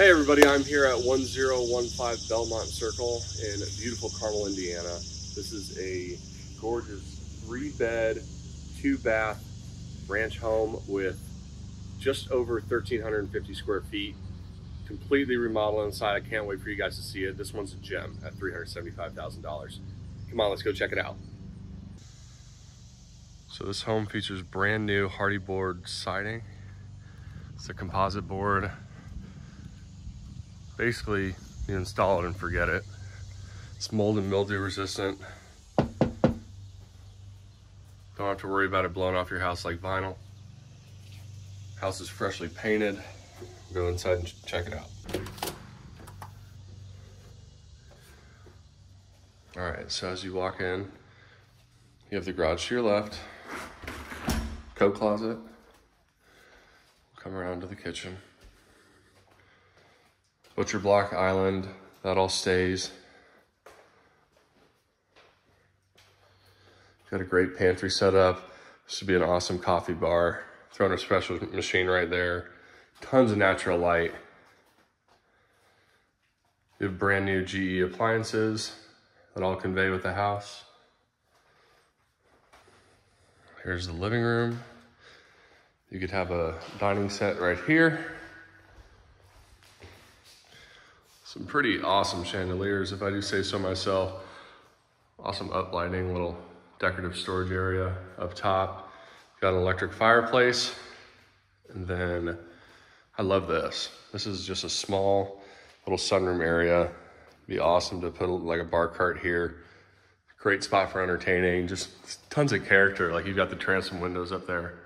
Hey everybody, I'm here at 1015 Belmont Circle in beautiful Carmel, Indiana. This is a gorgeous three bed, two bath ranch home with just over 1,350 square feet. Completely remodeled inside. I can't wait for you guys to see it. This one's a gem at $375,000. Come on, let's go check it out. So this home features brand new Hardie board siding. It's a composite board. Basically, you install it and forget it. It's mold and mildew resistant. Don't have to worry about it blowing off your house like vinyl. House is freshly painted. Go inside and check it out. All right, so as you walk in, you have the garage to your left, coat closet, come around to the kitchen. Butcher block island, that all stays. Got a great pantry set up. This should be an awesome coffee bar. Throwing a special machine right there. Tons of natural light. You have brand new GE appliances that all convey with the house. Here's the living room. You could have a dining set right here. Some pretty awesome chandeliers, if I do say so myself. Awesome uplighting, little decorative storage area up top. Got an electric fireplace. And then I love this. This is just a small little sunroom area. Be awesome to put like a bar cart here. Great spot for entertaining. Just tons of character. Like you've got the transom windows up there.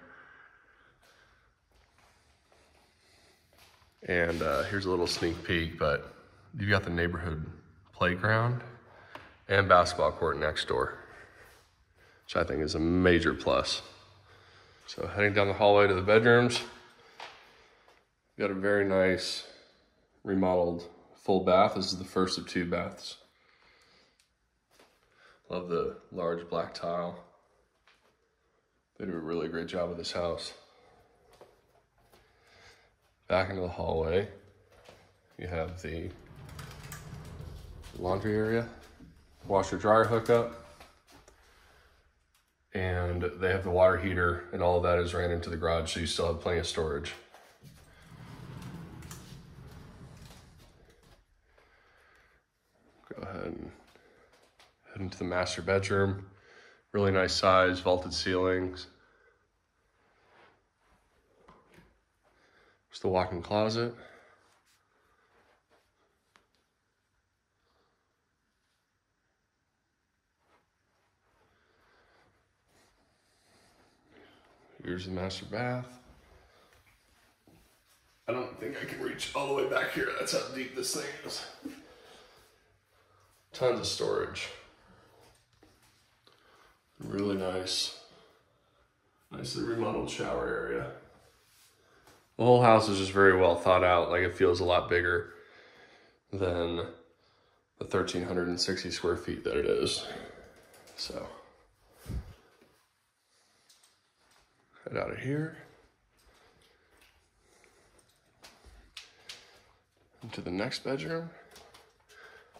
And uh, here's a little sneak peek, but you've got the neighborhood playground and basketball court next door, which I think is a major plus. So heading down the hallway to the bedrooms, got a very nice remodeled full bath. This is the first of two baths. Love the large black tile. They do a really great job with this house. Back into the hallway, you have the laundry area, washer dryer hookup, and they have the water heater and all of that is ran into the garage so you still have plenty of storage. Go ahead and head into the master bedroom. Really nice size, vaulted ceilings. There's the walk-in closet. Here's the master bath. I don't think I can reach all the way back here. That's how deep this thing is. Tons of storage. Really nice. Nicely remodeled shower area. The whole house is just very well thought out. Like it feels a lot bigger than the 1,360 square feet that it is. So. Out of here. Into the next bedroom.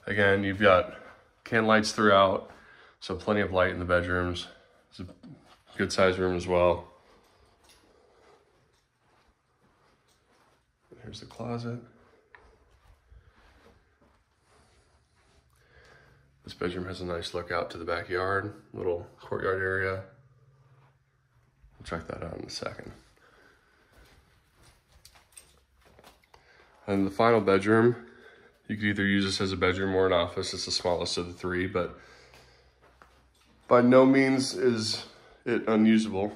Again, you've got can lights throughout, so plenty of light in the bedrooms. It's a good sized room as well. Here's the closet. This bedroom has a nice look out to the backyard, little courtyard area. Check that out in a second. And the final bedroom, you could either use this as a bedroom or an office. It's the smallest of the three, but by no means is it unusable.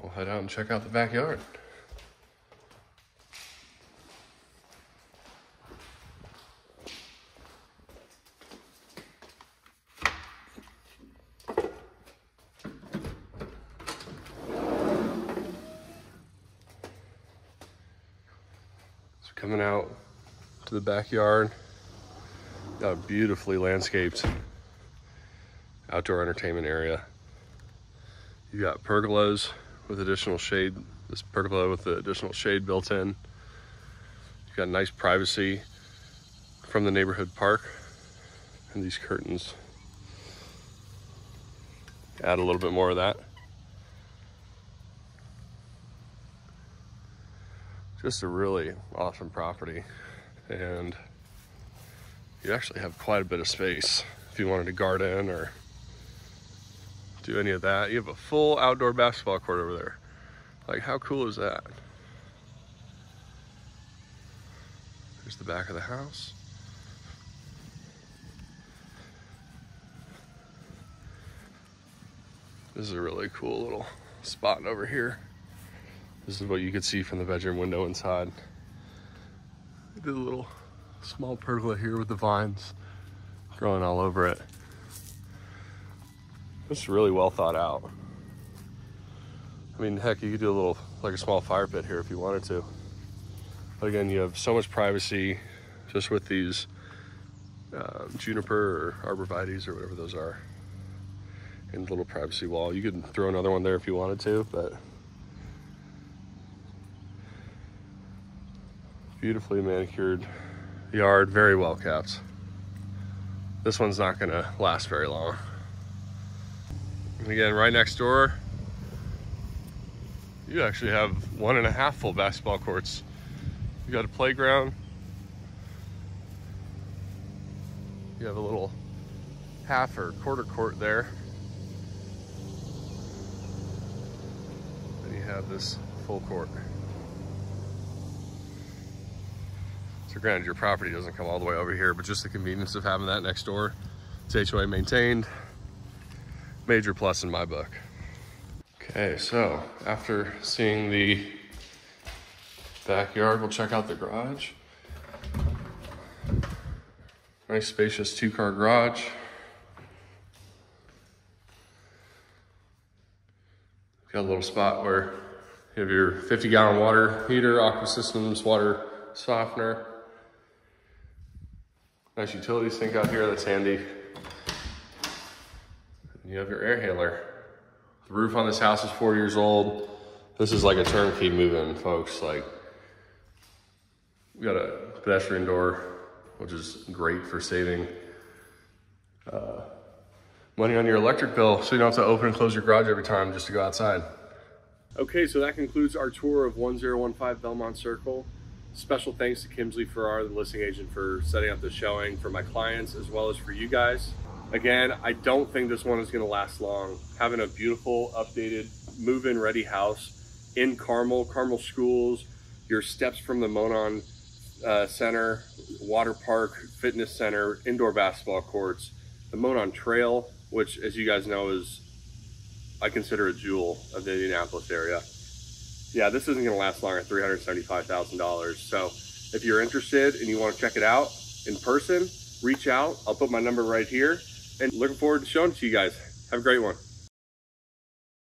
We'll head out and check out the backyard. Coming out to the backyard, Got a beautifully landscaped outdoor entertainment area. You got pergolas with additional shade. This pergola with the additional shade built in. You got nice privacy from the neighborhood park and these curtains add a little bit more of that. Just a really awesome property and you actually have quite a bit of space if you wanted to garden or do any of that. You have a full outdoor basketball court over there. Like how cool is that? Here's the back of the house. This is a really cool little spot over here. This is what you could see from the bedroom window inside. Look at the little small pergola here with the vines growing all over it. It's really well thought out. I mean, heck, you could do a little, like a small fire pit here if you wanted to. But again, you have so much privacy just with these um, juniper or arborvitaes or whatever those are. And little privacy wall. You could throw another one there if you wanted to, but beautifully manicured yard, very well kept. This one's not gonna last very long. And again, right next door, you actually have one and a half full basketball courts. You got a playground. You have a little half or quarter court there. Then you have this full court. So granted, your property doesn't come all the way over here, but just the convenience of having that next door. It's HOA maintained. Major plus in my book. Okay, so after seeing the backyard, we'll check out the garage. Nice spacious two car garage. Got a little spot where you have your 50 gallon water heater, Aqua Systems water softener. Nice utility sink out here, that's handy. And you have your air handler. The roof on this house is four years old. This is like a turnkey move-in, folks. Like, we got a pedestrian door, which is great for saving uh, money on your electric bill so you don't have to open and close your garage every time just to go outside. Okay, so that concludes our tour of 1015 Belmont Circle. Special thanks to Kimsley Farrar, the listing agent, for setting up the showing for my clients as well as for you guys. Again, I don't think this one is going to last long. Having a beautiful, updated, move-in ready house in Carmel, Carmel Schools, your steps from the Monon uh, Center, water park, fitness center, indoor basketball courts, the Monon Trail, which as you guys know is, I consider a jewel of the Indianapolis area yeah, this isn't gonna last long at $375,000. So if you're interested and you wanna check it out in person, reach out. I'll put my number right here and looking forward to showing it to you guys. Have a great one.